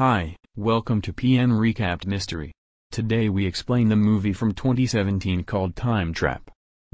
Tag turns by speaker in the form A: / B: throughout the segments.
A: Hi, welcome to PN Recapped Mystery. Today we explain the movie from 2017 called Time Trap.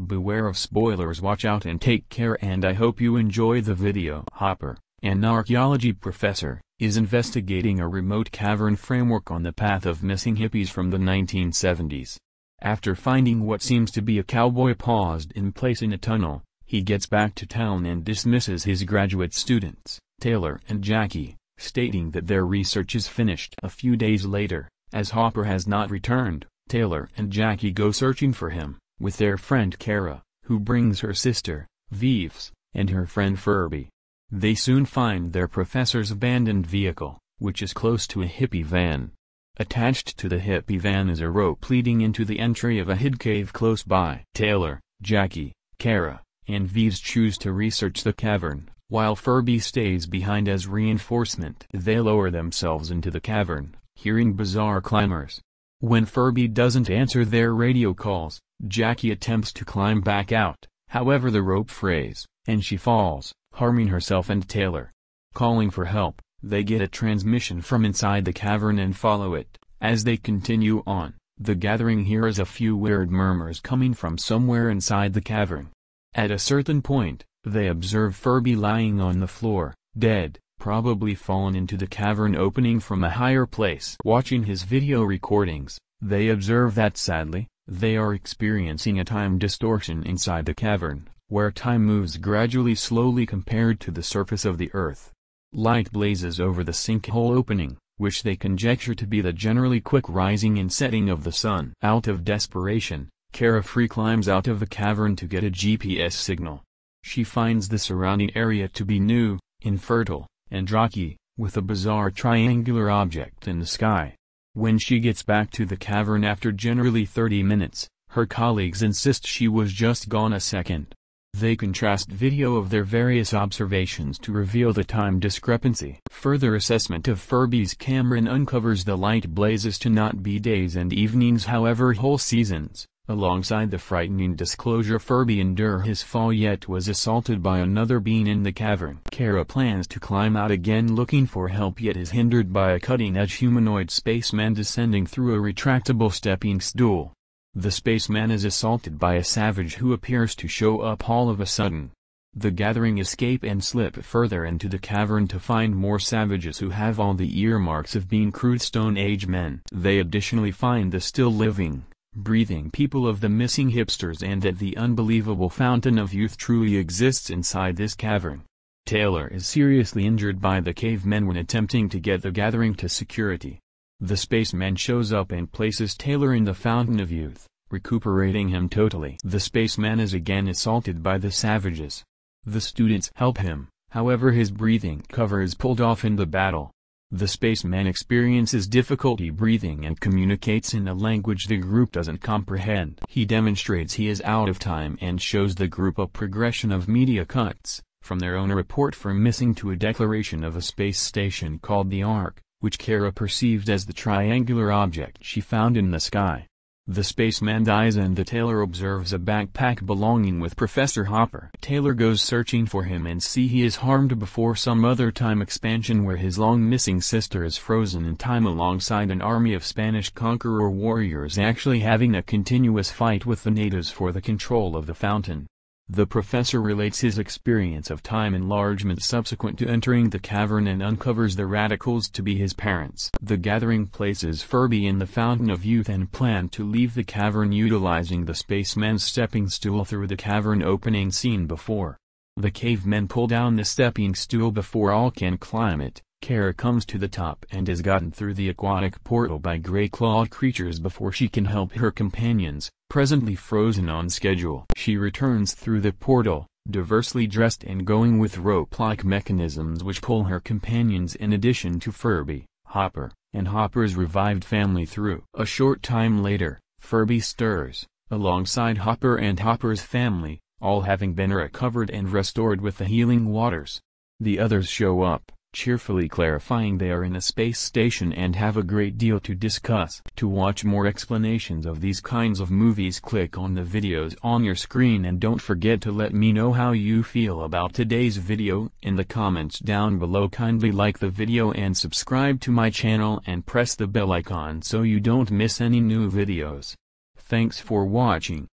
A: Beware of spoilers watch out and take care and I hope you enjoy the video. Hopper, an archaeology professor, is investigating a remote cavern framework on the path of missing hippies from the 1970s. After finding what seems to be a cowboy paused in place in a tunnel, he gets back to town and dismisses his graduate students, Taylor and Jackie, stating that their research is finished. A few days later, as Hopper has not returned, Taylor and Jackie go searching for him, with their friend Cara, who brings her sister, Veeves, and her friend Furby. They soon find their professor's abandoned vehicle, which is close to a hippie van. Attached to the hippie van is a rope leading into the entry of a hid cave close by. Taylor, Jackie, Cara, and Veeves choose to research the cavern, while Furby stays behind as reinforcement. They lower themselves into the cavern, hearing bizarre clamors. When Furby doesn't answer their radio calls, Jackie attempts to climb back out, however the rope frays, and she falls, harming herself and Taylor. Calling for help, they get a transmission from inside the cavern and follow it. As they continue on, the gathering hears a few weird murmurs coming from somewhere inside the cavern. At a certain point, they observe Furby lying on the floor, dead, probably fallen into the cavern opening from a higher place. Watching his video recordings, they observe that sadly, they are experiencing a time distortion inside the cavern, where time moves gradually slowly compared to the surface of the earth. Light blazes over the sinkhole opening, which they conjecture to be the generally quick rising and setting of the sun. Out of desperation, Cara free climbs out of the cavern to get a GPS signal. She finds the surrounding area to be new, infertile, and rocky, with a bizarre triangular object in the sky. When she gets back to the cavern after generally 30 minutes, her colleagues insist she was just gone a second. They contrast video of their various observations to reveal the time discrepancy. Further assessment of Furby's camera uncovers the light blazes to not be days and evenings however whole seasons. Alongside the frightening disclosure Furby endured his fall yet was assaulted by another being in the cavern. Cara plans to climb out again looking for help yet is hindered by a cutting-edge humanoid spaceman descending through a retractable stepping stool. The spaceman is assaulted by a savage who appears to show up all of a sudden. The gathering escape and slip further into the cavern to find more savages who have all the earmarks of being crude Stone Age men. They additionally find the still living, breathing people of the missing hipsters and that the unbelievable fountain of youth truly exists inside this cavern. Taylor is seriously injured by the cavemen when attempting to get the gathering to security. The spaceman shows up and places Taylor in the fountain of youth, recuperating him totally. The spaceman is again assaulted by the savages. The students help him, however his breathing cover is pulled off in the battle. The spaceman experiences difficulty breathing and communicates in a language the group doesn't comprehend. He demonstrates he is out of time and shows the group a progression of media cuts, from their own report for missing to a declaration of a space station called the Ark, which Cara perceived as the triangular object she found in the sky. The spaceman dies and the Taylor observes a backpack belonging with Professor Hopper. Taylor goes searching for him and see he is harmed before some other time expansion where his long-missing sister is frozen in time alongside an army of Spanish conqueror warriors actually having a continuous fight with the natives for the control of the fountain. The professor relates his experience of time enlargement subsequent to entering the cavern and uncovers the radicals to be his parents. The gathering places Furby in the Fountain of Youth and plan to leave the cavern utilizing the spaceman's stepping stool through the cavern opening seen before. The cavemen pull down the stepping stool before all can climb it. Cara comes to the top and is gotten through the aquatic portal by gray-clawed creatures before she can help her companions, presently frozen on schedule. She returns through the portal, diversely dressed and going with rope-like mechanisms which pull her companions in addition to Furby, Hopper, and Hopper's revived family through. A short time later, Furby stirs, alongside Hopper and Hopper's family, all having been recovered and restored with the healing waters. The others show up, cheerfully clarifying they are in a space station and have a great deal to discuss. To watch more explanations of these kinds of movies click on the videos on your screen and don't forget to let me know how you feel about today's video in the comments down below kindly like the video and subscribe to my channel and press the bell icon so you don't miss any new videos. Thanks for watching.